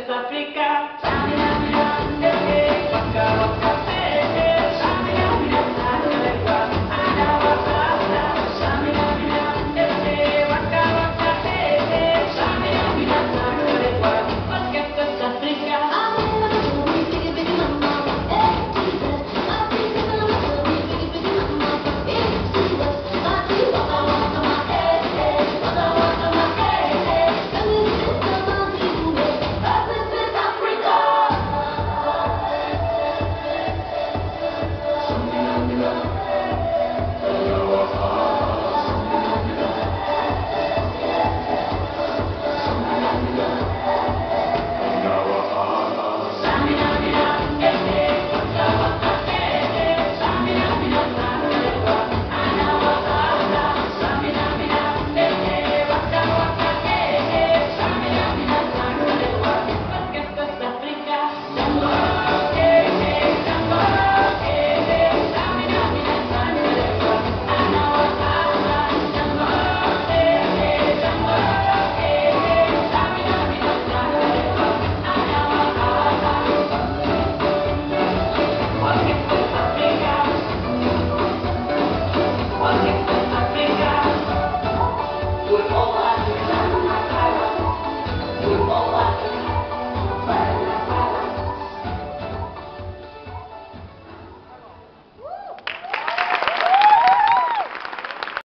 se aplica.